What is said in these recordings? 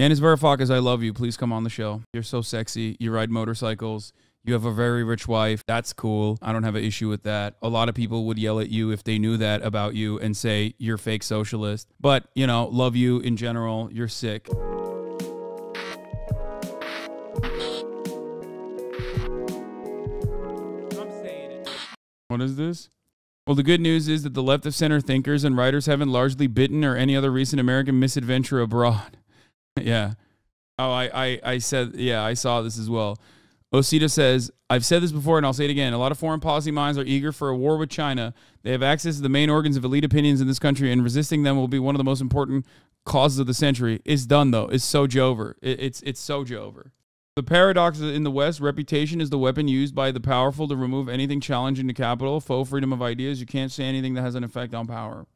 Yanis Varoufakis, I love you. Please come on the show. You're so sexy. You ride motorcycles. You have a very rich wife. That's cool. I don't have an issue with that. A lot of people would yell at you if they knew that about you and say you're fake socialist. But, you know, love you in general. You're sick. What is this? Well, the good news is that the left of center thinkers and writers haven't largely bitten or any other recent American misadventure abroad. yeah. Oh, I, I, I said, yeah, I saw this as well. Osita says, I've said this before and I'll say it again. A lot of foreign policy minds are eager for a war with China. They have access to the main organs of elite opinions in this country, and resisting them will be one of the most important causes of the century. It's done, though. It's so over. It, it's, it's so over. The paradox in the West, reputation is the weapon used by the powerful to remove anything challenging to capital, faux freedom of ideas. You can't say anything that has an effect on power.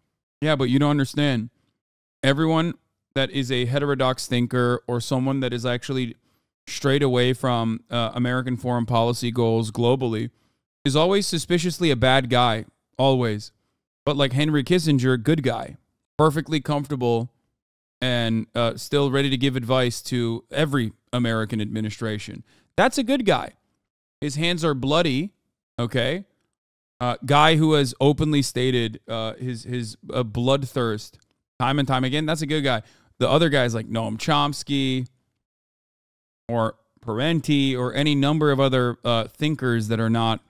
Yeah, but you don't understand. Everyone that is a heterodox thinker or someone that is actually straight away from uh, American foreign policy goals globally is always suspiciously a bad guy, always. But like Henry Kissinger, good guy, perfectly comfortable and uh, still ready to give advice to every American administration. That's a good guy. His hands are bloody, okay? Uh, guy who has openly stated uh, his his uh, bloodthirst time and time again. That's a good guy. The other guys like Noam Chomsky or Parenti or any number of other uh, thinkers that are not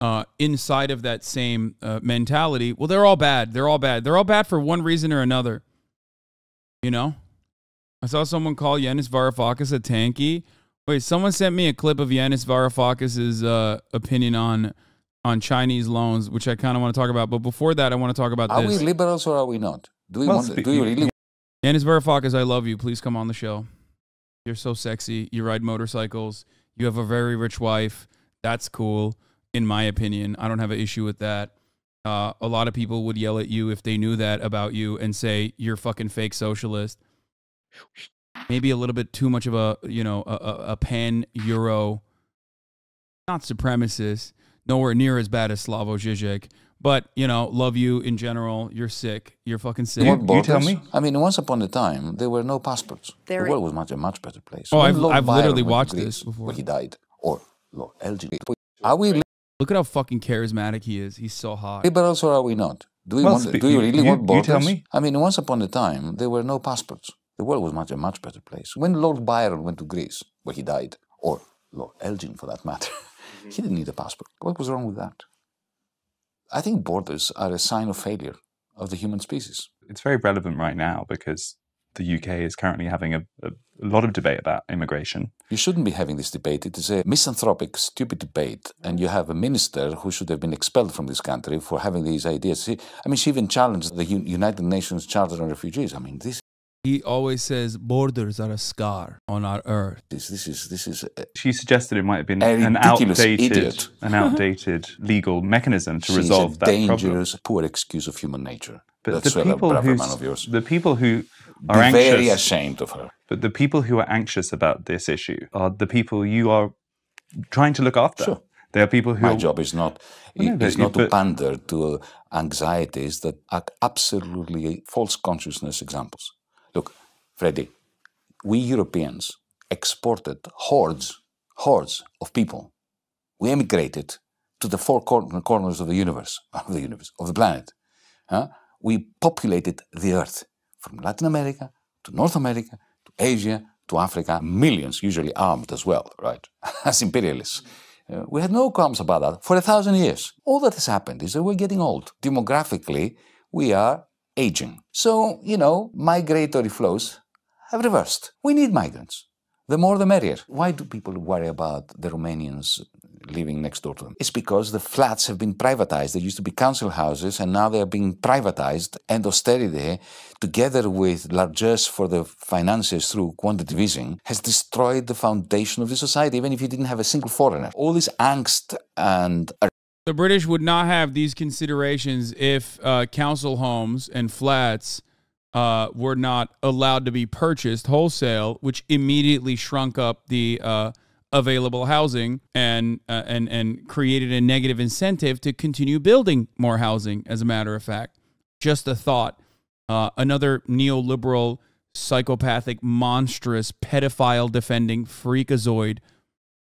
uh, inside of that same uh, mentality. Well, they're all bad. They're all bad. They're all bad for one reason or another. You know, I saw someone call Yanis Varoufakis a tanky. Wait, someone sent me a clip of Yanis Varoufakis's uh, opinion on on Chinese loans, which I kind of want to talk about. But before that, I want to talk about are this. Are we liberals or are we not? Do we want? Do you really? Yanis Varoufakis, I love you. Please come on the show. You're so sexy. You ride motorcycles. You have a very rich wife. That's cool, in my opinion. I don't have an issue with that. Uh, a lot of people would yell at you if they knew that about you and say you're fucking fake socialist. Maybe a little bit too much of a you know a, a pan Euro, not supremacist, nowhere near as bad as Slavoj Žižek. But you know, love you in general. You're sick. You're fucking sick. You, you tell me. I mean, once upon a time, there were no passports. There the world was much a much better place. Oh, I've, I've literally watched Greece, this before. Where he died, or Lord Elgin. Are we? Look at how fucking charismatic he is. He's so hot. But also, are we not? Do we well, want? Do you really you, want borders? You tell me. I mean, once upon a time, there were no passports. The world was much a much better place. When Lord Byron went to Greece, where he died, or Lord Elgin for that matter, he didn't need a passport. What was wrong with that? I think borders are a sign of failure of the human species. It's very relevant right now because the UK is currently having a, a, lot of debate about immigration. You shouldn't be having this debate. It is a misanthropic, stupid debate. And you have a minister who should have been expelled from this country for having these ideas. I mean, she even challenged the United Nations Charter on Refugees. I mean, this he always says borders are a scar on our earth. This, this is this is. A, she suggested it might have been an outdated, idiot. an outdated legal mechanism to She's resolve that dangerous, problem. poor excuse of human nature. But That's the people who the people who are Be anxious, very ashamed of her. But the people who are anxious about this issue are the people you are trying to look after. Sure. There are people who. My job is not well, no, is not to pander to anxieties that are absolutely false consciousness examples. Look, Freddie, we Europeans exported hordes, hordes of people. We emigrated to the four corners of the universe, of the universe, of the planet. Huh? We populated the earth from Latin America to North America to Asia to Africa, millions, usually armed as well, right? As imperialists. Uh, we had no qualms about that for a thousand years. All that has happened is that we're getting old. Demographically, we are aging. So, you know, migratory flows have reversed. We need migrants. The more the merrier. Why do people worry about the Romanians living next door to them? It's because the flats have been privatized. They used to be council houses and now they are being privatized. And austerity, together with largesse for the finances through quantitative easing, has destroyed the foundation of the society, even if you didn't have a single foreigner. All this angst and the British would not have these considerations if uh, council homes and flats uh, were not allowed to be purchased wholesale, which immediately shrunk up the uh, available housing and uh, and and created a negative incentive to continue building more housing. As a matter of fact, just a thought. Uh, another neoliberal psychopathic, monstrous, pedophile defending freakazoid,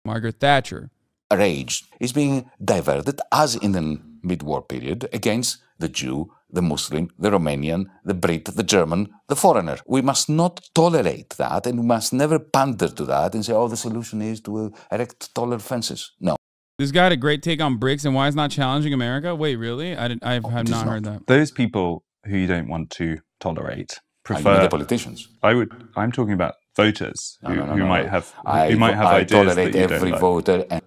Margaret Thatcher. Rage is being diverted, as in the mid war period, against the Jew, the Muslim, the Romanian, the Brit, the German, the foreigner. We must not tolerate that and we must never pander to that and say, oh, the solution is to erect taller fences. No. This guy had a great take on BRICS and why it's not challenging America. Wait, really? I, did, I have, have not, not heard that. Those people who you don't want to tolerate prefer I mean the politicians. I would. I'm talking about voters who, no, no, who no, might have who I, might have I ideas tolerate that you every don't like. voter. And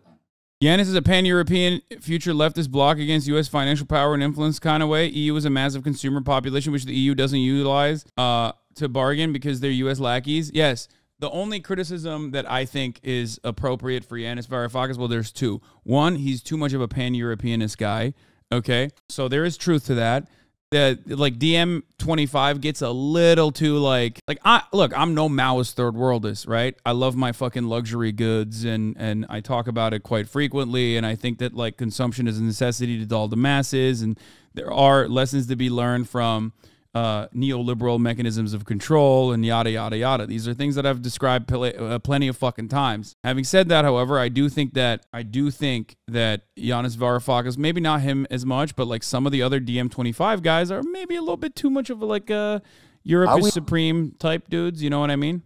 Yanis is a pan-European future leftist bloc against U.S. financial power and influence kind of way. EU is a massive consumer population, which the EU doesn't utilize uh, to bargain because they're U.S. lackeys. Yes, the only criticism that I think is appropriate for Yanis Varoufakis, well, there's two. One, he's too much of a pan-Europeanist guy. Okay, so there is truth to that. That like DiEM25 gets a little too like like I look, I'm no Maoist third worldist, right? I love my fucking luxury goods and and I talk about it quite frequently and I think that like consumption is a necessity to dull the masses and there are lessons to be learned from uh, neoliberal mechanisms of control and yada yada yada. These are things that I've described pl- uh, plenty of fucking times. Having said that, however, I do think that I do think that Yanis Varoufakis, maybe not him as much, but like some of the other DiEM25 guys are maybe a little bit too much of a, like a Europe is supreme type dudes. You know what I mean?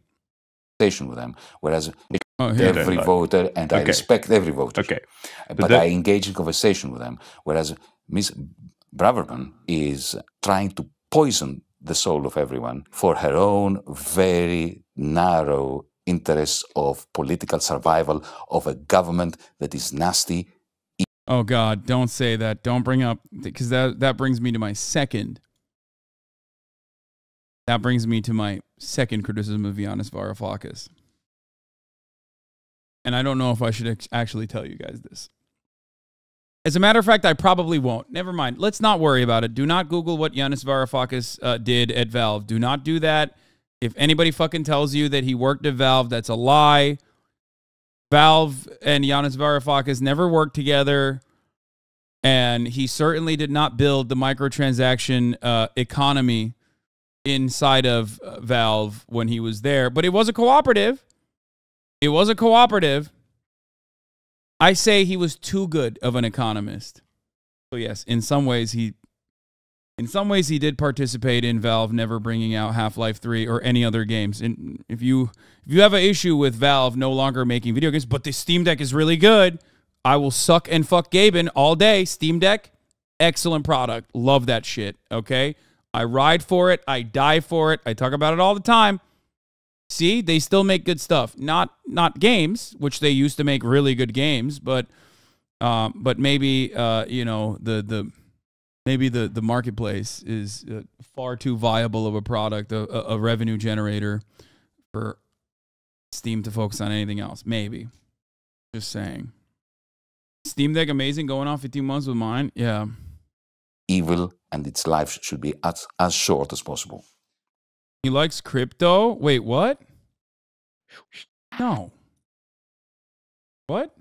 With them, whereas oh, every voter, and okay. I respect every voter. Okay, but, but I engage in conversation with them, whereas Miss Braverman is trying to poison the soul of everyone for her own very narrow interests of political survival of a government that is nasty. Oh God, don't say that. Don't bring up because that that brings me to my second. That brings me to my second criticism of Yanis Varoufakis. And I don't know if I should actually tell you guys this. As a matter of fact, I probably won't. Never mind. Let's not worry about it. Do not Google what Yanis Varoufakis uh, did at Valve. Do not do that. If anybody fucking tells you that he worked at Valve, that's a lie. Valve and Yanis Varoufakis never worked together, and he certainly did not build the microtransaction uh, economy inside of uh, Valve when he was there. But it was a cooperative. It was a cooperative. I say he was too good of an economist. So yes, in some ways he in some ways he did participate in Valve never bringing out Half-Life 3 or any other games. And if you if you have an issue with Valve no longer making video games, but the Steam Deck is really good, I will suck and fuck Gaben all day. Steam Deck, excellent product. Love that shit, okay? I ride for it, I die for it. I talk about it all the time. See, they still make good stuff. Not not games, which they used to make really good games, but um, but maybe uh, you know the the maybe the the marketplace is uh, far too viable of a product, a, a revenue generator for Steam to focus on anything else. Maybe, just saying. Steam Deck amazing, going off 15 months with mine. Yeah. Evil and its life should be as, as short as possible. He likes crypto. Wait, what? No. What?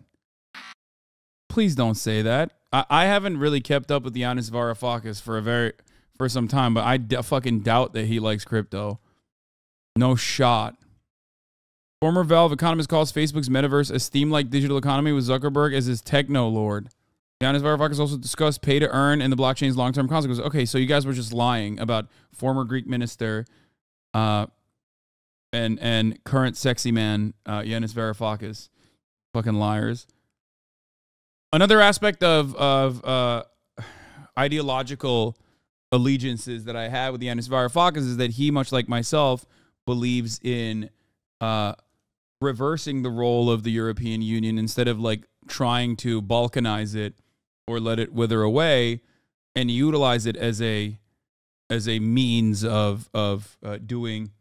Please don't say that. I, I haven't really kept up with Yanis Varoufakis for a very for some time, but I d- fucking doubt that he likes crypto. No shot. Former Valve economist calls Facebook's metaverse a Steam-like digital economy with Zuckerberg as his techno lord. Yanis Varoufakis also discussed pay to earn and the blockchain's long-term consequences. Okay, so you guys were just lying about former Greek minister uh, and and current sexy man uh, Yanis Varoufakis, fucking liars. Another aspect of of uh, ideological allegiances that I have with Yanis Varoufakis is that he, much like myself, believes in uh, reversing the role of the European Union instead of like trying to balkanize it or let it wither away and utilize it as a as a means of of uh, doing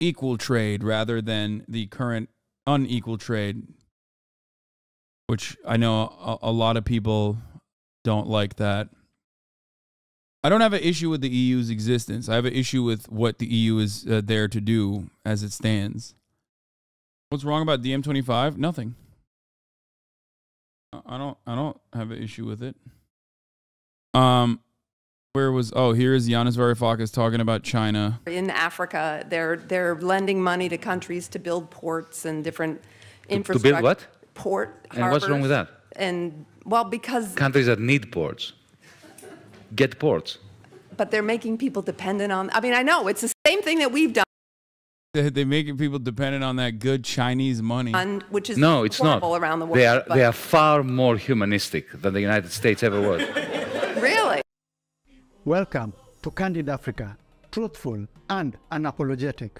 equal trade rather than the current unequal trade, which I know a, a lot of people don't like that. I don't have an issue with the EU's existence. I have an issue with what the EU is uh, there to do as it stands. What's wrong about DiEM25? Nothing. I don't I don't have an issue with it. Um Where was oh here is Yanis Varoufakis talking about China. In Africa, they're they're lending money to countries to build ports and different infrastructure. To build what? Port. And what's wrong with that? And well, because countries that need ports get ports. But they're making people dependent on. I mean, I know it's the same thing that we've done. They're making people dependent on that good Chinese money. On, which is no, it's not. around the world. They are, they are far more humanistic than the United States ever was. really? Welcome to Candid Africa, truthful and unapologetic.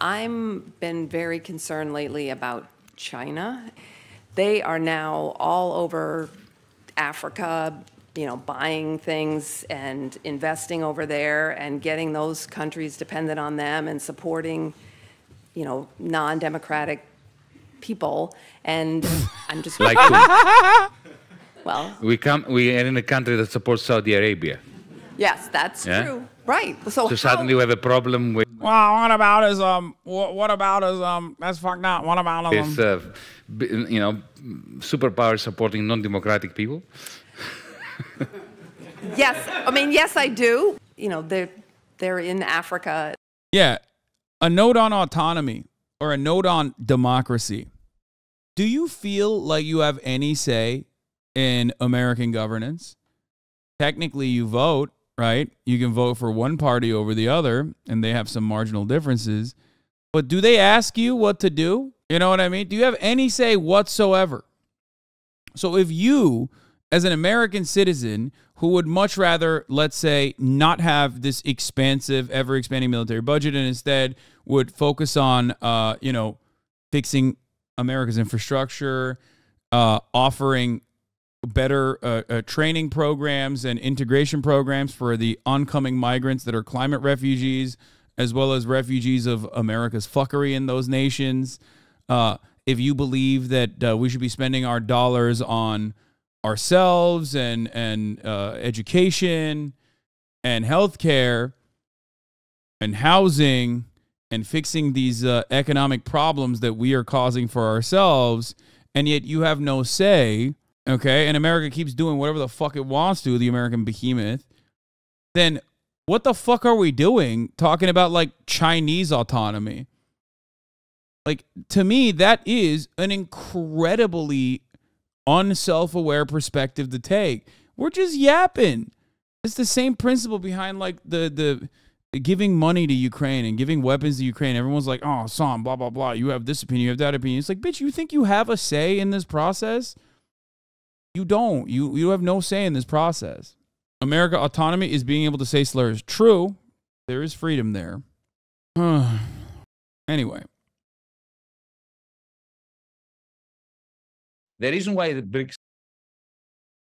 I'm been very concerned lately about China. They are now all over Africa, you know, buying things and investing over there and getting those countries dependent on them and supporting, you know, non-democratic people. And I'm just like well, we come we are in a country that supports Saudi Arabia. Yes, that's yeah? true. Right. So, so suddenly we have a problem with. Well, what about is um? What, what about is um? That's fucked up. What about is um? Uh, you know, superpowers supporting non-democratic people. yes, I mean yes, I do. You know, they're they're in Africa. Yeah, a note on autonomy or a note on democracy. Do you feel like you have any say in American governance? Technically, you vote right? You can vote for one party over the other, and they have some marginal differences. But do they ask you what to do? You know what I mean? Do you have any say whatsoever? So if you, as an American citizen who would much rather, let's say, not have this expansive, ever expanding military budget and instead would focus on, uh, you know, fixing America's infrastructure, uh, offering better uh, uh, training programs and integration programs for the oncoming migrants that are climate refugees, as well as refugees of America's fuckery in those nations. Uh, if you believe that uh, we should be spending our dollars on ourselves and and uh, education and healthcare and housing and fixing these uh, economic problems that we are causing for ourselves, and yet you have no say okay, and America keeps doing whatever the fuck it wants to, the American behemoth, then what the fuck are we doing talking about like Chinese autonomy? Like, to me, that is an incredibly unself aware perspective to take. We're just yapping. It's the same principle behind like the the giving money to Ukraine and giving weapons to Ukraine. Everyone's like, oh, Sam, blah, blah, blah. You have this opinion, you have that opinion. It's like, bitch, you think you have a say in this process? You don't. You you have no say in this process. America autonomy is being able to say slurs. True, there is freedom there. anyway. The reason why the BRICS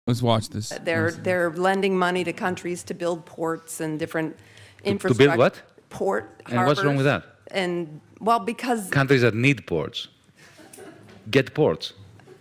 Let's watch this. Uh, they're Let's they're lending money to countries to build ports and different infrastructure. To build what? Port. And what's wrong with that? And well, because countries that need ports get ports.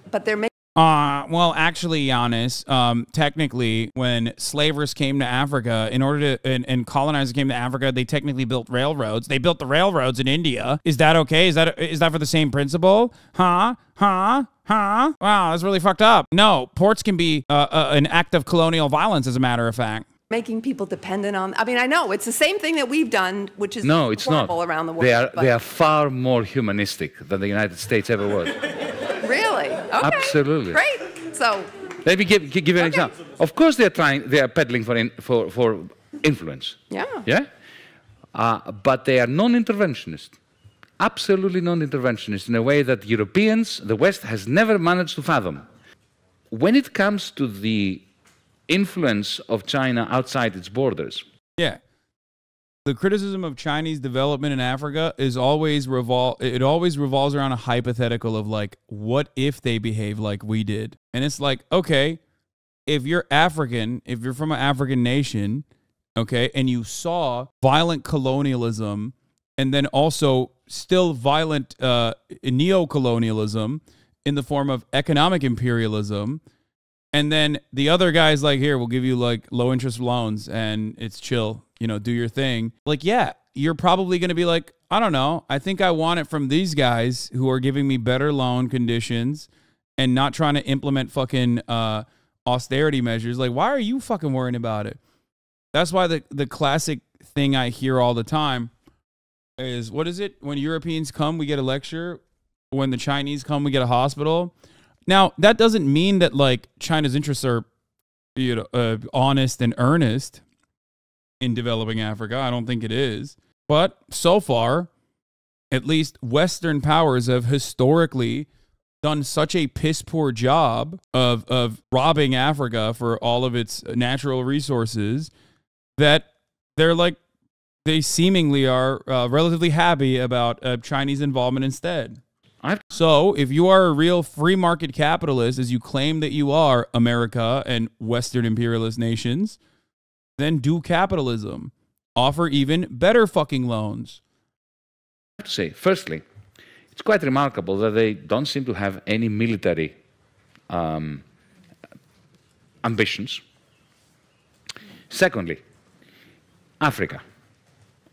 But they're making uh, well, actually, Yanis, um, technically, when slavers came to Africa, in order to, and, and, colonizers came to Africa, they technically built railroads. They built the railroads in India. Is that okay? Is that, is that for the same principle? Huh? Huh? Huh? Wow, that's really fucked up. No, ports can be uh, uh, an act of colonial violence, as a matter of fact. Making people dependent on. I mean, I know it's the same thing that we've done, which is no, it's not around the world. They are they are far more humanistic than the United States ever was. Really? Okay. Absolutely. Great. So. Let me give, give you an okay. example. Of course, they're trying. They are peddling for in, for for influence. Yeah. Yeah. Uh, but they are non-interventionist. Absolutely non-interventionist in a way that Europeans, the West, has never managed to fathom. When it comes to the influence of China outside its borders. Yeah the criticism of Chinese development in Africa is always revol it always revolves around a hypothetical of like what if they behave like we did? And it's like okay if you're African if you're from an African nation okay and you saw violent colonialism and then also still violent uh, neo-colonialism in the form of economic imperialism and then the other guy's like here we'll give you like low interest loans and it's chill you know, do your thing. Like, yeah, you're probably going to be like, I don't know. I think I want it from these guys who are giving me better loan conditions and not trying to implement fucking uh, austerity measures. Like, why are you fucking worrying about it? That's why the the classic thing I hear all the time is what is it? When Europeans come, we get a lecture. When the Chinese come, we get a hospital. Now, that doesn't mean that like China's interests are you know uh, honest and earnest in developing Africa. I don't think it is. But so far, at least Western powers have historically done such a piss poor job of of robbing Africa for all of its natural resources that they're like they seemingly are uh, relatively happy about uh, Chinese involvement instead. So, if you are a real free market capitalist, as you claim that you are, America and Western imperialist nations, then do capitalism. Offer even better fucking loans. I have to say, firstly, it's quite remarkable that they don't seem to have any military um, ambitions. Secondly, Africa.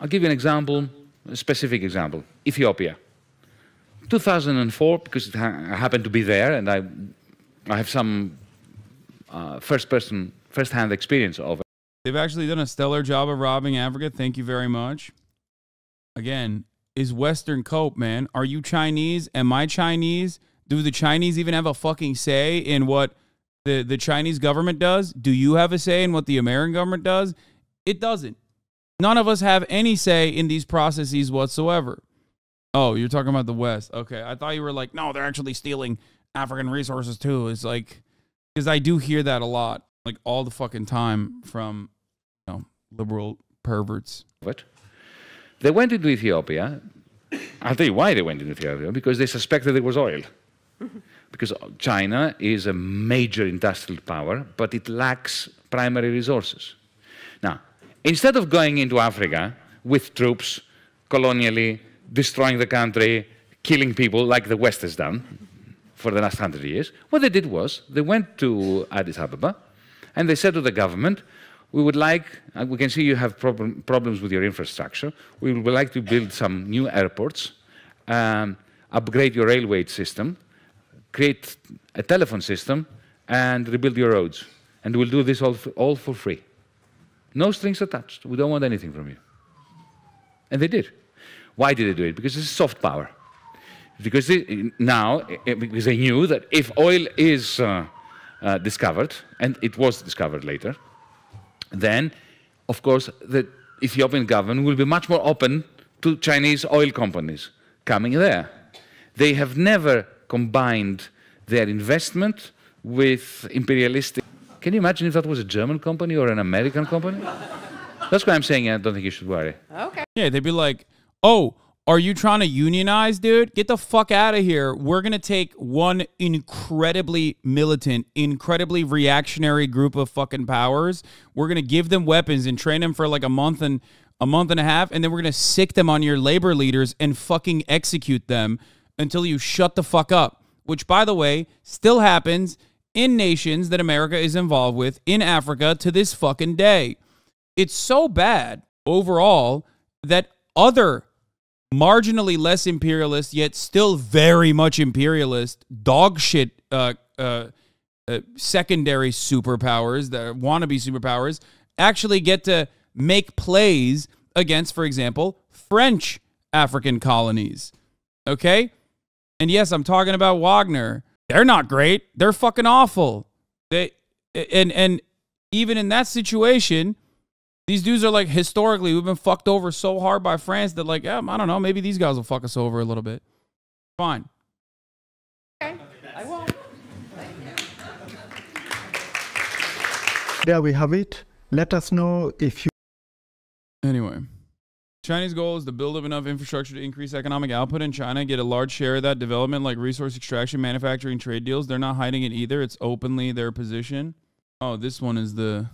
I'll give you an example, a specific example Ethiopia. 2004, because ha I happened to be there and I, I have some uh, first person, first hand experience of it. They've actually done a stellar job of robbing Africa. Thank you very much. Again, is Western cope, man. Are you Chinese? Am I Chinese? Do the Chinese even have a fucking say in what the, the Chinese government does? Do you have a say in what the American government does? It doesn't. None of us have any say in these processes whatsoever. Oh, you're talking about the West. Okay. I thought you were like, no, they're actually stealing African resources too. It's like, because I do hear that a lot, like all the fucking time from, liberal perverts. What? They went into Ethiopia. I'll tell you why they went into Ethiopia because they suspected there was oil. because China is a major industrial power, but it lacks primary resources. Now, instead of going into Africa with troops colonially, destroying the country, killing people like the West has done for the last hundred years, what they did was they went to Addis Ababa and they said to the government, we would like, uh, we can see you have problem, problems with your infrastructure. We would like to build some new airports, um, upgrade your railway system, create a telephone system, and rebuild your roads. And we'll do this all for, all for free. No strings attached. We don't want anything from you. And they did. Why did they do it? Because it's soft power. Because they, now, because they knew that if oil is uh, uh, discovered, and it was discovered later, then, of course, the Ethiopian government will be much more open to Chinese oil companies coming there. They have never combined their investment with imperialistic. Can you imagine if that was a German company or an American company? That's why I'm saying I don't think you should worry. Okay. Yeah, they'd be like, oh, are you trying to unionize, dude? Get the fuck out of here. We're going to take one incredibly militant, incredibly reactionary group of fucking powers. We're going to give them weapons and train them for like a month and a month and a half and then we're going to sick them on your labor leaders and fucking execute them until you shut the fuck up. Which by the way, still happens in nations that America is involved with in Africa to this fucking day. It's so bad overall that other marginally less imperialist, yet still very much imperialist, dog shit uh, uh, uh, secondary superpowers, the wannabe superpowers, actually get to make plays against, for example, French African colonies. Okay? And yes, I'm talking about Wagner. They're not great. They're fucking awful. They and and even in that situation, these dudes are like historically we've been fucked over so hard by France that like yeah, I don't know maybe these guys will fuck us over a little bit. Fine. Okay, I won't. There we have it. Let us know if you. Anyway, Chinese goal is to build up enough infrastructure to increase economic output in China, get a large share of that development, like resource extraction, manufacturing, trade deals. They're not hiding it either. It's openly their position. Oh, this one is the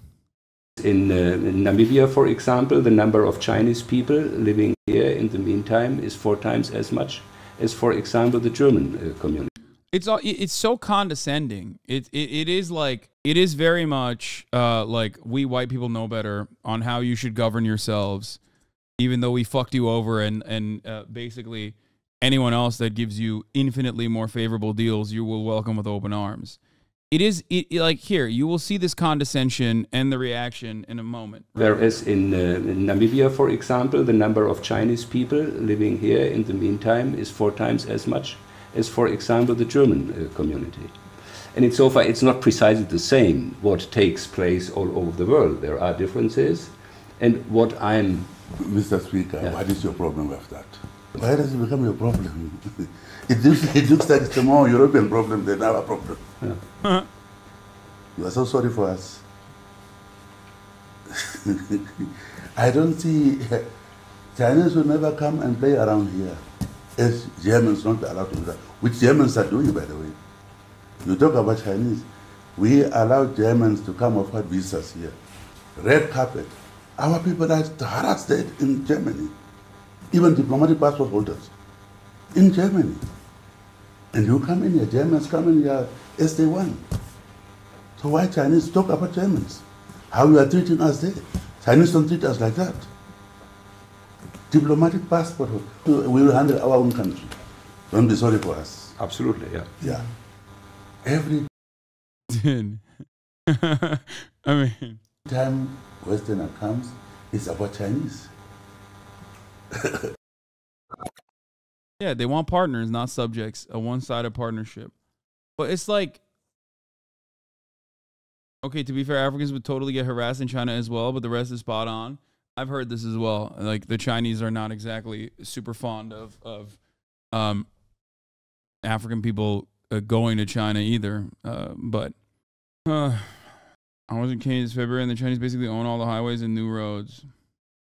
in, uh, in, Namibia, for example, the number of Chinese people living here in the meantime is four times as much as, for example, the German uh, community. It's all, it's so condescending. It, it it is like it is very much uh, like we white people know better on how you should govern yourselves, even though we fucked you over and and uh, basically anyone else that gives you infinitely more favorable deals you will welcome with open arms it is it, like here you will see this condescension and the reaction in a moment. Right? Whereas in, uh, in, Namibia, for example, the number of Chinese people living here in the meantime is four times as much as, for example, the German uh, community. And it's so far it's not precisely the same what takes place all over the world. There are differences, and what I'm. Mr. Speaker, yeah. what is your problem with that? Why does it become your problem? it, looks, it looks like it's a more European problem than our problem. Yeah. you are so sorry for us. I don't see. Chinese will never come and play around here. As Germans not allowed to do that, which Germans are doing, by the way. You talk about Chinese. We allow Germans to come offer visas here. Red carpet. Our people are harassed in Germany. Even diplomatic passport holders in Germany. And you come in here, Germans come in here as they want. So why Chinese talk about Germans? How you are treating us there? Chinese don't treat us like that. Diplomatic passport, we will handle our own country. Don't be sorry for us. Absolutely, yeah. Yeah. Every I mean time Westerner comes, it's about Chinese. yeah, they want partners, not subjects. A one-sided partnership. But it's like okay, to be fair, Africans would totally get harassed in China as well, but the rest is spot on. I've heard this as well. Like the Chinese are not exactly super fond of of um, African people uh, going to China either. Uh, but uh, I was in Canada this February, and the Chinese basically own all the highways and new roads.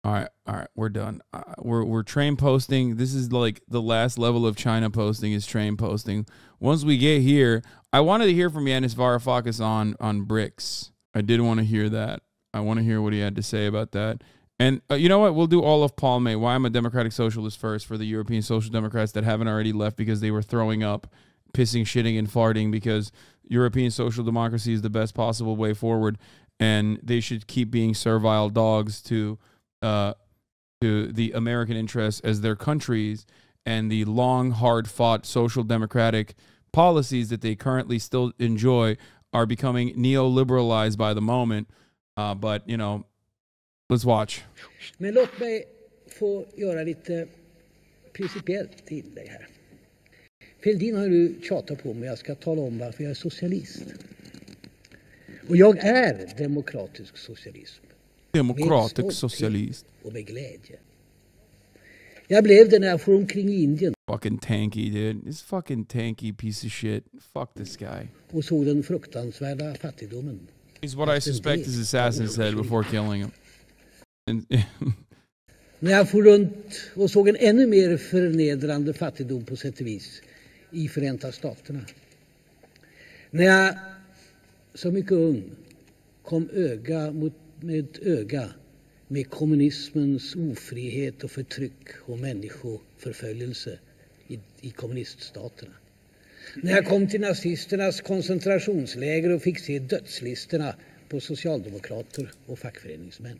All right, all right, we're done. Uh, we're we're train posting. This is like the last level of China posting is train posting. Once we get here, I wanted to hear from Yanis Varoufakis on on BRICS. I did want to hear that. I want to hear what he had to say about that. And uh, you know what? We'll do Olof Palme. Why I'm a democratic socialist first for the European social democrats that haven't already left because they were throwing up pissing, shitting, and farting because European social democracy is the best possible way forward, and they should keep being servile dogs to uh, to the American interests as their countries and the long, hard fought social democratic policies that they currently still enjoy are becoming neoliberalized by the moment. Uh, but you know, let's watch. Men låt mig få göra lite principiellt inlägg här. Fälldin har nu tjatat på mig jag ska tala om varför jag är socialist. Och jag är demokratisk socialism. Demokratisk socialist. Och med glädje. Jag blev det när jag for omkring i Indien. Fucking tanky dude. This fucking tanky piece of shit. Fuck this guy. Och såg den fruktansvärda fattigdomen. He's what I suspect his assassin said before killing him. när jag for runt och såg en ännu mer förnedrande fattigdom på sätt och vis i Förenta staterna. När jag som mycket ung kom öga mot, med öga med kommunismens ofrihet och förtryck och människoförföljelse i, i kommuniststaterna. När jag kom till nazisternas koncentrationsläger och fick se dödslistorna på socialdemokrater och fackföreningsmän.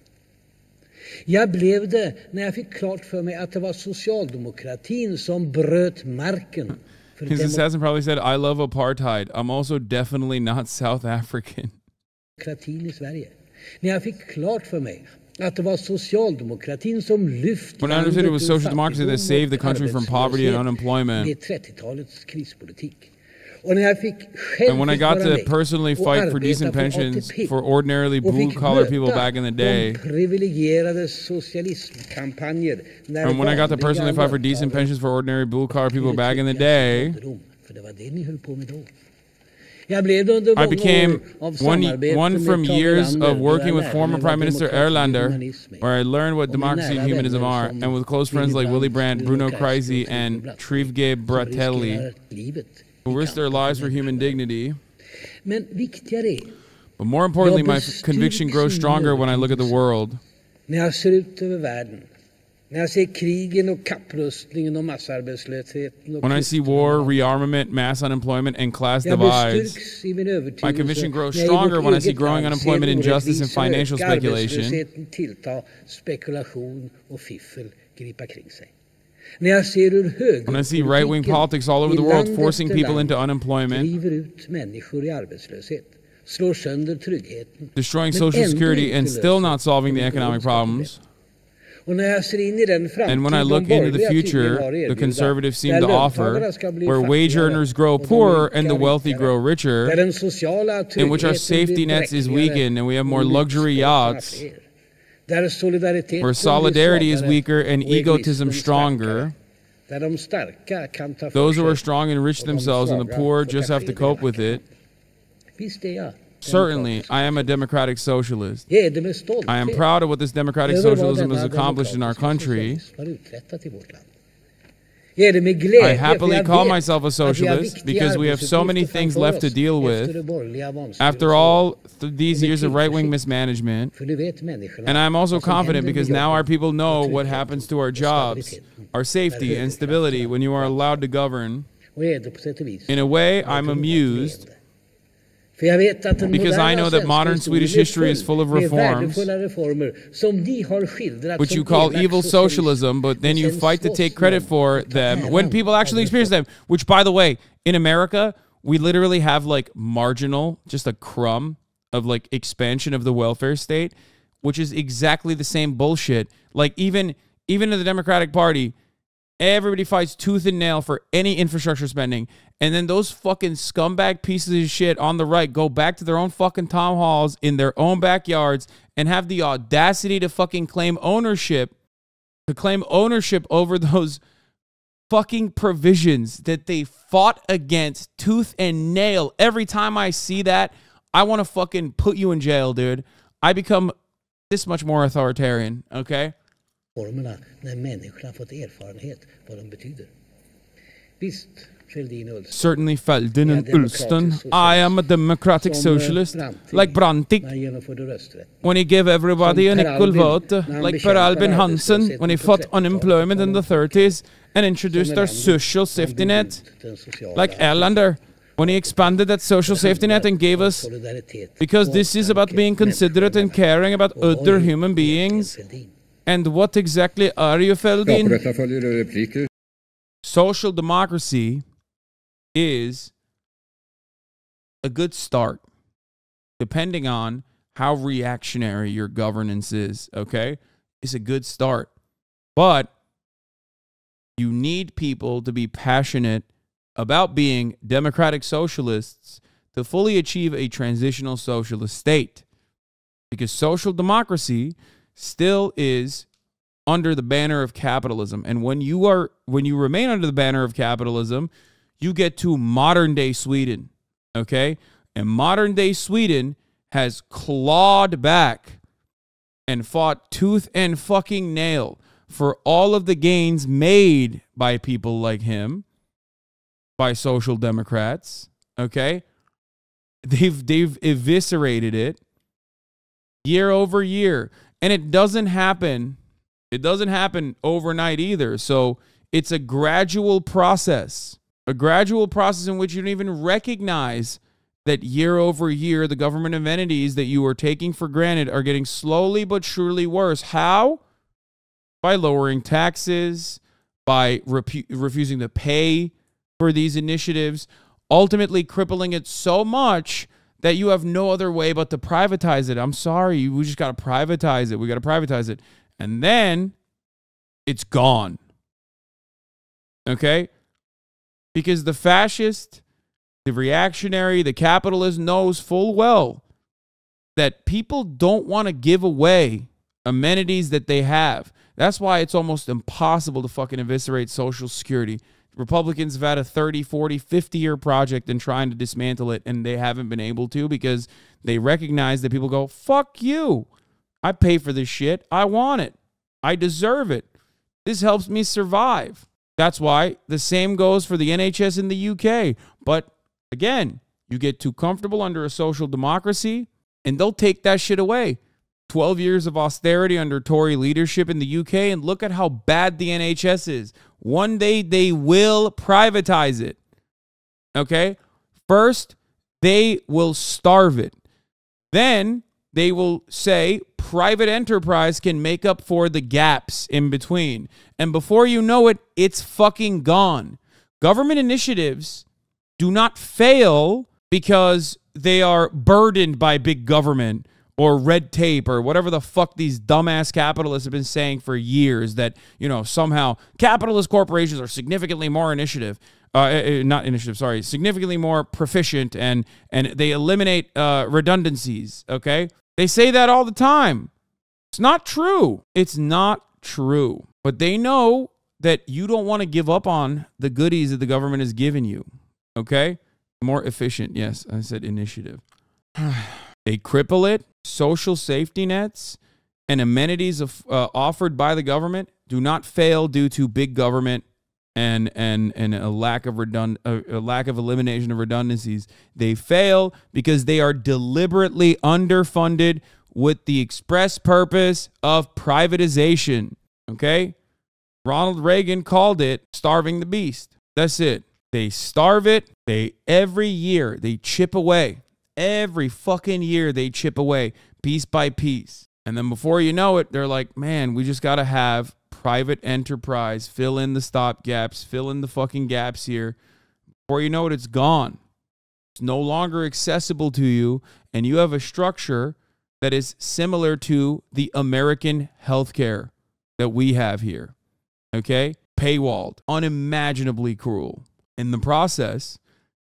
Jag blev det när jag fick klart för mig att det var socialdemokratin som bröt marken His assassin probably said, I love apartheid. I'm also definitely not South African. i Sverige. När jag fick klart för mig att det var socialdemokratin som lyft When I understood it was social democracy that saved the country from poverty and unemployment. Med 30-talets krispolitik. And when I got to personally fight for decent pensions for ordinarily blue collar people back in the day, and when I got to personally fight for decent pensions for ordinary blue collar people back in the day, I became one, one from years of working with former Prime Minister Erlander, where I learned what democracy and humanism are, and with close friends like Willy Brandt, Bruno Kreisky, and Trygve Bratelli, who risked their lives for human dignity. But more importantly, my conviction grows stronger when I look at the world. When I see war, rearmament, mass unemployment, and class divides, my conviction grows stronger when I see growing unemployment, injustice, and financial speculation. tillta, spekulation och fiffel gripa kring sig. When I see right wing politics all over the world forcing people into unemployment, destroying social security, and still not solving the economic problems. And when I look into the future, the conservatives seem to offer where wage earners grow poorer and the wealthy grow richer, in which our safety nets is weakened and we have more luxury yachts, where solidarity is weaker and egotism stronger. Those who are strong enrich themselves, and the poor just have to cope with it. Certainly, I am a democratic socialist. I am proud of what this democratic socialism has accomplished in our country. I happily call myself a socialist because we have so many things left to deal with after all th- these years of right wing mismanagement. And I'm also confident because now our people know what happens to our jobs, our safety, and stability when you are allowed to govern. In a way, I'm amused because I know that modern Swedish history is full of reforms, which you call evil socialism, but then you fight to take credit for them when people actually experience them. Which, by the way, in America, we literally have like marginal, just a crumb of like expansion of the welfare state, which is exactly the same bullshit. Like even even in the Democratic Party, Everybody fights tooth and nail for any infrastructure spending. And then those fucking scumbag pieces of shit on the right go back to their own fucking town halls in their own backyards and have the audacity to fucking claim ownership, to claim ownership over those fucking provisions that they fought against tooth and nail. Every time I see that, I want to fucking put you in jail, dude. I become this much more authoritarian, okay? formerna när människorna fått erfarenhet vad de betyder. Visst, Certainly Ferdinand Ullsten. I am a democratic socialist, like Branting, when he gave everybody an equal vote, like Per Albin Hansson, when he fought unemployment in the 30s and introduced our social safety net, like Erlander, when he expanded that social safety net and gave us, because this is about being considerate and caring about other human beings, and what exactly are you, Fälldin? Social democracy is a good start, depending on how reactionary your governance is, okay? It's a good start. But you need people to be passionate about being democratic socialists to fully achieve a transitional socialist state. Because social democracy still is under the banner of capitalism. And when you are when you remain under the banner of capitalism, you get to modern day Sweden. Okay? And modern day Sweden has clawed back and fought tooth and fucking nail for all of the gains made by people like him, by social democrats. Okay? They've they've eviscerated it year over year. And it doesn't happen. It doesn't happen overnight either. So it's a gradual process, a gradual process in which you don't even recognize that year over year, the government amenities that you are taking for granted are getting slowly but surely worse. How? By lowering taxes, by repu- refusing to pay for these initiatives, ultimately crippling it so much that you have no other way but to privatize it. I'm sorry, we just got to privatize it. We got to privatize it. And then it's gone. Okay? Because the fascist, the reactionary, the capitalist knows full well that people don't want to give away amenities that they have. That's why it's almost impossible to fucking eviscerate Social Security. Republicans have had a 30, 40, 50 year project in trying to dismantle it, and they haven't been able to because they recognize that people go, fuck you. I pay for this shit. I want it. I deserve it. This helps me survive. That's why the same goes for the NHS in the UK. But again, you get too comfortable under a social democracy, and they'll take that shit away. 12 years of austerity under Tory leadership in the UK, and look at how bad the NHS is. One day they will privatize it. Okay? First, they will starve it. Then they will say private enterprise can make up for the gaps in between. And before you know it, it's fucking gone. Government initiatives do not fail because they are burdened by big government or red tape or whatever the fuck these dumbass capitalists have been saying for years that, you know, somehow capitalist corporations are significantly more initiative. Uh, eh, eh, not initiative, sorry, significantly more proficient and and they eliminate uh, redundancies. Okay, they say that all the time. It's not true. It's not true. But they know that you don't want to give up on the goodies that the government has given you. Okay, more efficient. Yes, I said initiative. they cripple it. Social safety nets and amenities of, uh, offered by the government do not fail due to big government and and and a lack of redund a, lack of elimination of redundancies. They fail because they are deliberately underfunded with the express purpose of privatization. Okay? Ronald Reagan called it starving the beast. That's it. They starve it. They every year they chip away. Every fucking year they chip away piece by piece. And then before you know it, they're like, man, we just got to have private enterprise, fill in the stop gaps, fill in the fucking gaps here. Before you know it, it's gone. It's no longer accessible to you, and you have a structure that is similar to the American healthcare that we have here. Okay? Paywalled, unimaginably cruel. In the process,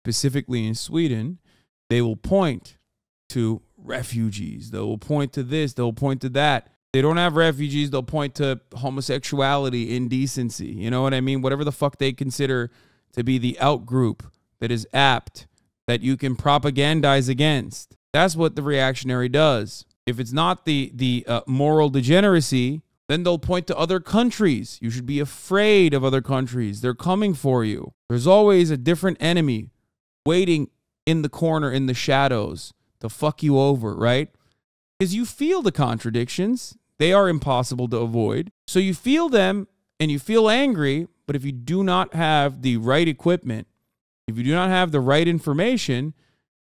specifically in Sweden, they will point to refugees. They will point to this, they'll point to that. They don't have refugees, they'll point to homosexuality, indecency. You know what I mean? Whatever the fuck they consider to be the out group that is apt that you can propagandize against. That's what the reactionary does. If it's not the the uh, moral degeneracy, then they'll point to other countries. You should be afraid of other countries. They're coming for you. There's always a different enemy waiting in the corner in the shadows to fuck you over, right? Because you feel the contradictions. They are impossible to avoid. So you feel them and you feel angry, but if you do not have the right equipment, if you do not have the right information,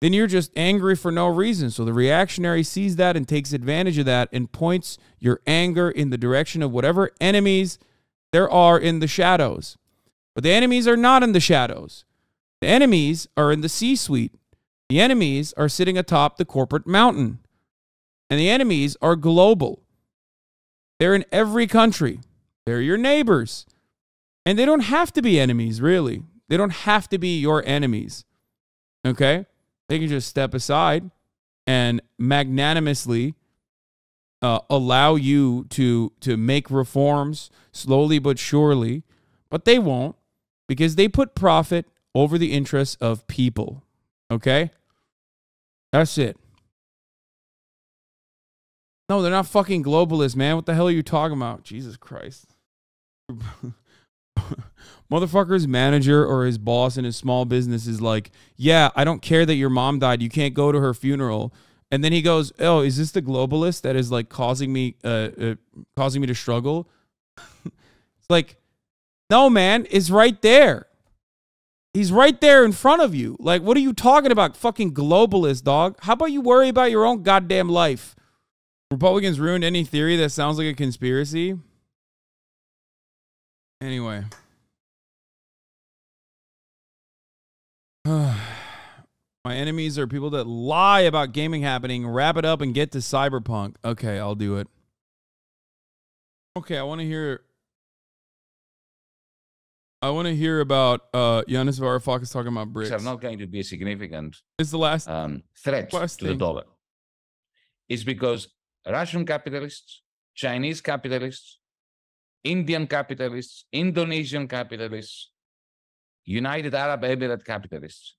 then you're just angry for no reason. So the reactionary sees that and takes advantage of that and points your anger in the direction of whatever enemies there are in the shadows. But the enemies are not in the shadows. The enemies are in the C suite. The enemies are sitting atop the corporate mountain. And the enemies are global. They're in every country. They're your neighbors. And they don't have to be enemies, really. They don't have to be your enemies. Okay? They can just step aside and magnanimously uh, allow you to to make reforms slowly but surely, but they won't because they put profit over the interests of people. Okay? That's it. No, they're not fucking globalists, man. What the hell are you talking about? Jesus Christ. Motherfucker's manager or his boss in his small business is like, Yeah, I don't care that your mom died. You can't go to her funeral. And then he goes, Oh, is this the globalist that is like causing me uh, uh causing me to struggle? it's like, no, man, it's right there. He's right there in front of you. Like, what are you talking about? Fucking globalist, dog. How about you worry about your own goddamn life? Republicans ruined any theory that sounds like a conspiracy. Anyway. My enemies are people that lie about gaming happening, wrap it up, and get to cyberpunk. Okay, I'll do it. Okay, I want to hear. I want to hear about uh Yanis Varoufakis talking about BRICS. are not going to be significant. It's the last um, threat to the dollar. It's because Russian capitalists, Chinese capitalists, Indian capitalists, Indonesian capitalists, United Arab Emirates capitalists.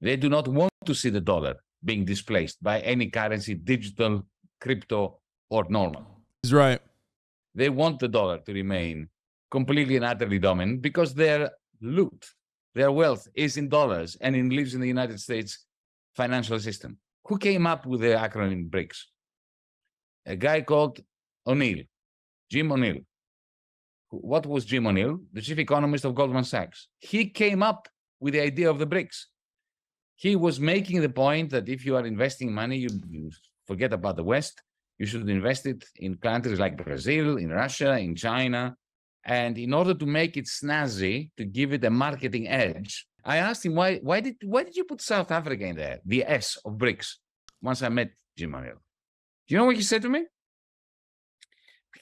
They do not want to see the dollar being displaced by any currency, digital, crypto, or normal. He's right. They want the dollar to remain completely and utterly dominant because their loot, their wealth is in dollars and it lives in the United States financial system. Who came up with the acronym BRICS? A guy called O'Neill, Jim O'Neill. What was Jim O'Neill? The chief economist of Goldman Sachs. He came up with the idea of the BRICS. He was making the point that if you are investing money, you, you forget about the West, You should invest it in countries like Brazil, in Russia, in China. And in order to make it snazzy, to give it a marketing edge, I asked him why why did why did you put South Africa in there, the S of BRICS? Once I met Jim O'Neill. Do you know what he said to me?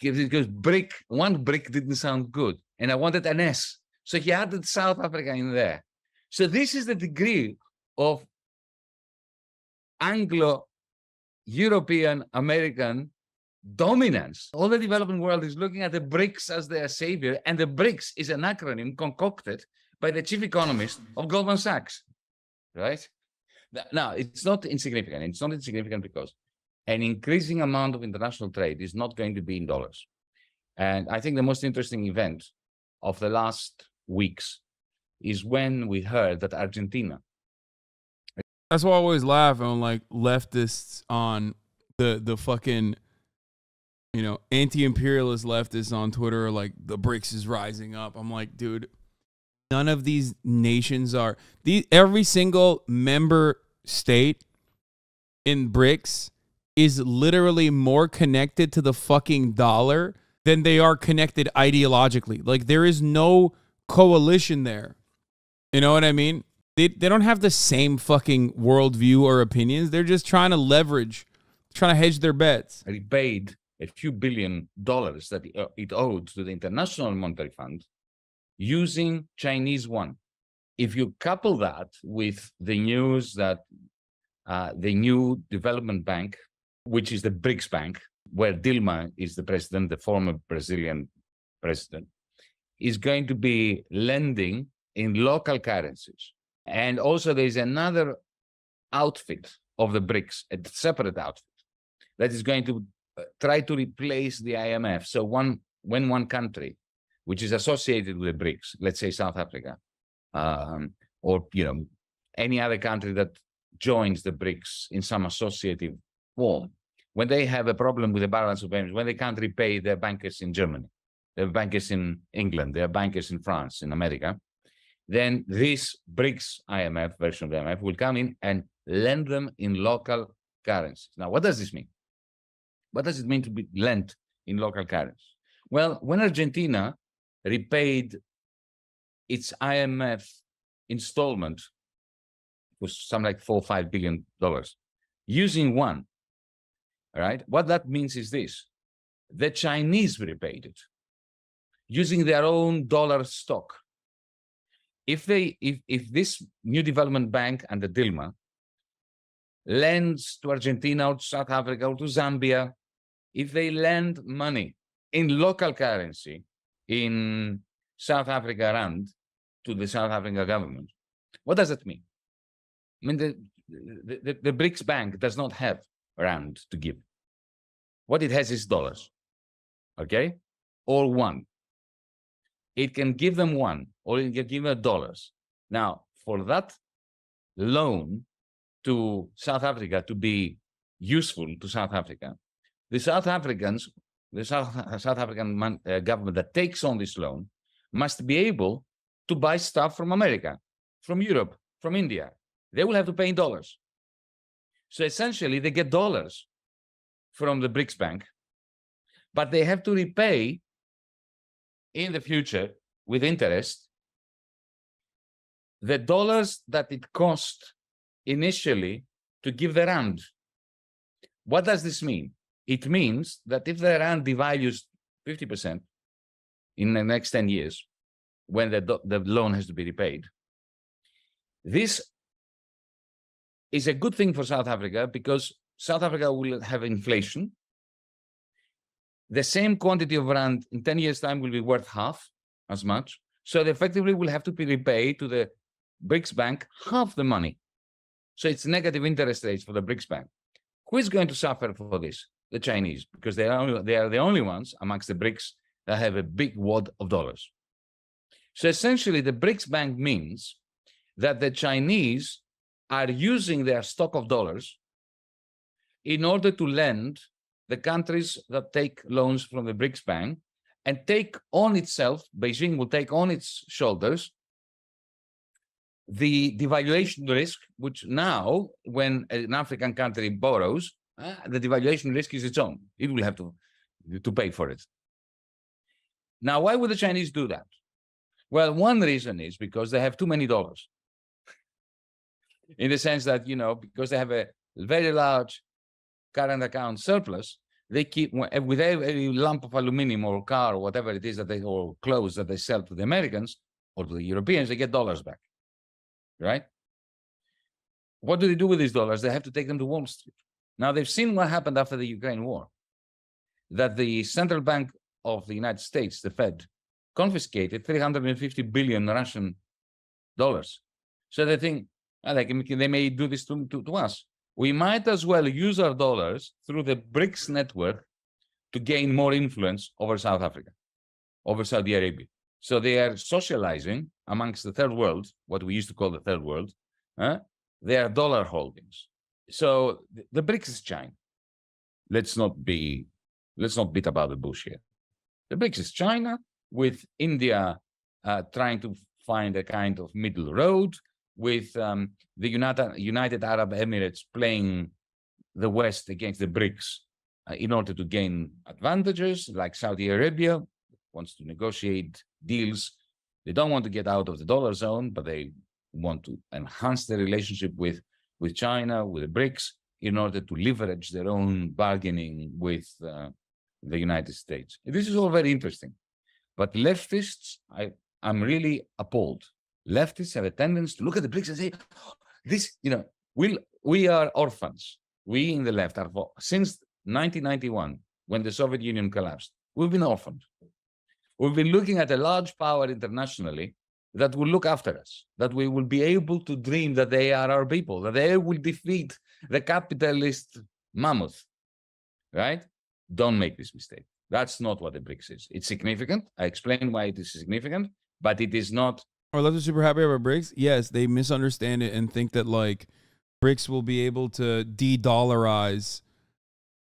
Because brick, one brick didn't sound good, and I wanted an S. So he added South Africa in there. So this is the degree of Anglo European American dominance. All the developing world is looking at the BRICS as their savior, and the BRICS is an acronym concocted by the chief economist of Goldman Sachs, right? Now, it's not insignificant. It's not insignificant because an increasing amount of international trade is not going to be in dollars. And I think the most interesting event of the last weeks is when we heard that Argentina. That's why I always laugh on like leftists on the the fucking you know anti-imperialist leftists on Twitter are like the BRICS is rising up. I'm like, dude, none of these nations are the every single member state in BRICS is literally more connected to the fucking dollar than they are connected ideologically. Like there is no coalition there. You know what I mean? They they don't have the same fucking worldview or opinions. They're just trying to leverage, trying to hedge their bets. It paid a few billion dollars that it owed to the International Monetary Fund using Chinese yuan. If you couple that with the news that uh, the new development bank which is the BRICS Bank, where Dilma is the president, the former Brazilian president, is going to be lending in local currencies. And also, there's another outfit of the BRICS, a separate outfit, that is going to uh, try to replace the IMF. So, one when one country, which is associated with the BRICS, let's say South Africa, um, or you know any other country that joins the BRICS in some associative form, when they have a problem with the balance of payments, when they can't repay their bankers in Germany, their bankers in England, their bankers in France, in America, then this BRICS IMF version of the IMF will come in and lend them in local currencies. Now, what does this mean? What does it mean to be lent in local currencies? Well, when Argentina repaid its IMF installment, was something like four or five billion dollars, using yuan right? What that means is this the Chinese repaid it using their own dollar stock. If they if if this new development bank and the Dilma lends to Argentina or to South Africa or to Zambia, if they lend money in local currency in South Africa rand to the South African government, what does that mean? I mean, the, the, the, the BRICS Bank does not have rand to give. What it has is dollars, okay, or yuan. It can give them yuan, or it can give them dollars. Now, for that loan to South Africa to be useful to South Africa, the South Africans, the South, South African man, uh, government that takes on this loan must be able to buy stuff from America, from Europe, from India. They will have to pay in dollars. So essentially, they get dollars from the BRICS Bank, but they have to repay in the future with interest the dollars that it cost initially to give the rand. What does this mean? It means that if the rand devalues 50% in the next 10 years, when the, the loan has to be repaid, this is a good thing for South Africa because South Africa will have inflation. The same quantity of rand in 10 years' time will be worth half as much. So they effectively will have to be repaid to the BRICS Bank half the money. So it's negative interest rates for the BRICS Bank. Who is going to suffer for this? The Chinese, because they are, they are the only ones amongst the BRICS that have a big wad of dollars. So essentially, the BRICS Bank means that the Chinese are using their stock of dollars in order to lend the countries that take loans from the BRICS Bank and take on itself, Beijing will take on its shoulders the devaluation risk, which now, when an African country borrows, uh, the devaluation risk is its own. It will have to, to pay for it. Now, why would the Chinese do that? Well, one reason is because they have too many dollars. In the sense that, you know, because they have a very large current account surplus, they keep eh, with every lump of aluminum or car or whatever it is that they or clothes that they sell to the Americans or to the Europeans, they get dollars back. Right? What do they do with these dollars? They have to take them to Wall Street. Now they've seen what happened after the Ukraine war. That the central bank of the United States, the Fed, confiscated 350 billion Russian dollars. So they think, oh, they, they may do this to, to, to us we might as well use our dollars through the BRICS network to gain more influence over South Africa, over Saudi Arabia. So they are socializing amongst the third world, what we used to call the third world, huh? their dollar holdings. So the BRICS is China. Let's not be, let's not beat about the bush here. The BRICS is China, with India uh, trying to find a kind of middle road, with um, the United, United Arab Emirates playing the West against the BRICS uh, in order to gain advantages, like Saudi Arabia wants to negotiate deals. They don't want to get out of the dollar zone, but they want to enhance their relationship with, with China, with the BRICS, in order to leverage their own bargaining with uh, the United States. This is all very interesting. But leftists, I, I'm really appalled leftists have a tendency to look at the BRICS and say, oh, this, you know, we we are orphans. We in the left are since 1991, when the Soviet Union collapsed, we've been orphaned. We've been looking at a large power internationally that will look after us, that we will be able to dream that they are our people, that they will defeat the capitalist mammoth, right? Don't make this mistake. That's not what the BRICS is. It's significant. I explained why it is significant, but it is not are super happy about BRICS. Yes, they misunderstand it and think that like BRICS will be able to de-dollarize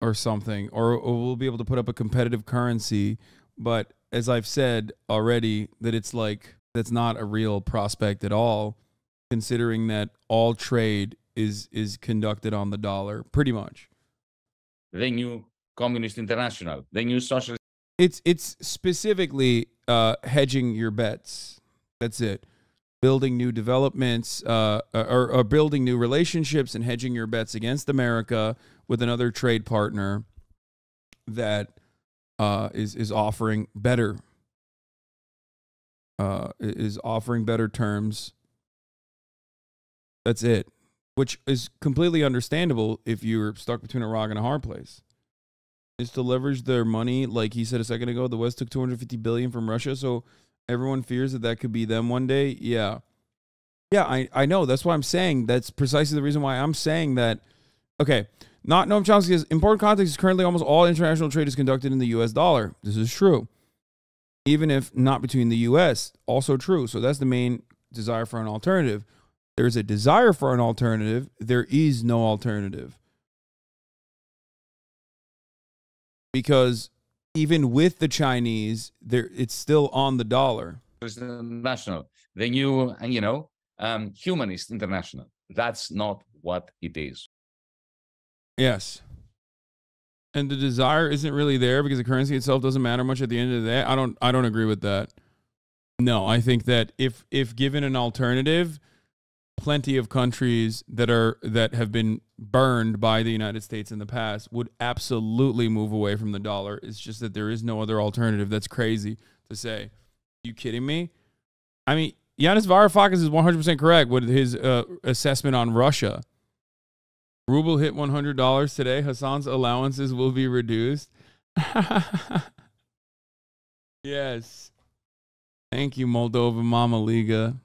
or something, or, or we'll be able to put up a competitive currency. But as I've said already, that it's like that's not a real prospect at all, considering that all trade is is conducted on the dollar, pretty much. The new Communist International, the new socialist. It's it's specifically uh, hedging your bets that's it. Building new developments uh, or, or building new relationships and hedging your bets against America with another trade partner that uh, is is offering better uh, is offering better terms. That's it, which is completely understandable if you're stuck between a rock and a hard place. Is to leverage their money, like he said a second ago. The West took 250 billion from Russia, so everyone fears that that could be them one day. Yeah. Yeah, I, I know. That's why I'm saying. That's precisely the reason why I'm saying that. Okay. Not Noam Chomsky is important context is currently almost all international trade is conducted in the US dollar. This is true. Even if not between the US, also true. So that's the main desire for an alternative. There's a desire for an alternative. There is no alternative. Because even with the Chinese, there it's still on the dollar. National, the new, and you know, um, humanist international. That's not what it is. Yes. And the desire isn't really there because the currency itself doesn't matter much at the end of the day. I don't I don't agree with that. No, I think that if if given an alternative, plenty of countries that are that have been burned by the United States in the past would absolutely move away from the dollar. It's just that there is no other alternative. That's crazy to say. You kidding me? I mean, Yanis Varoufakis is 100% correct with his uh, assessment on Russia. Ruble hit $100 today. Hasan's allowances will be reduced. yes. Thank you, Moldova Mama Liga.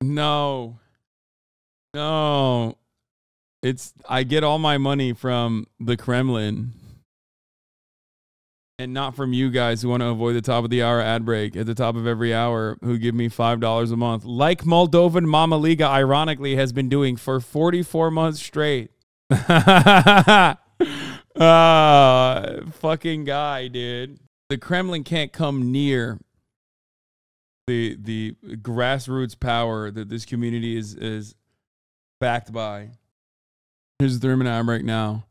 No. No. It's I get all my money from the Kremlin. And not from you guys who want to avoid the top of the hour ad break at the top of every hour who give me $5 a month. Like Moldovan Mama Liga ironically has been doing for 44 months straight. Ah, uh, fucking guy, dude. The Kremlin can't come near the the grassroots power that this community is is backed by. Here's the thermodynamic right now.